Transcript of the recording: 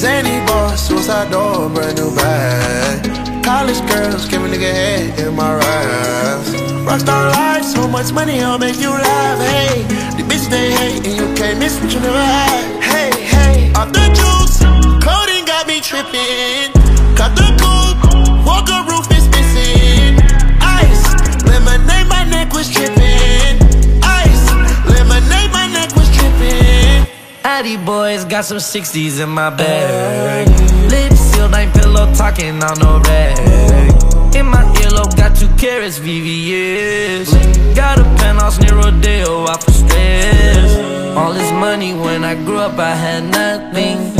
Zany boss, suicide door, brand new bag. College girls, give a nigga head in my raps. Rockstar life, so much money, I'll make you laugh. Hey, the bitch they hate, and you can't miss what you never had. Hey, hey, off the juice, clothing got me tripping. Cut the coupe, Addy boys got some 60s in my bag. Lips sealed, ain't pillow talking on no rag. In my earlobe, got two carats, VVS. Got a penthouse near Rodeo, out oh, for stress. All this money when I grew up, I had nothing.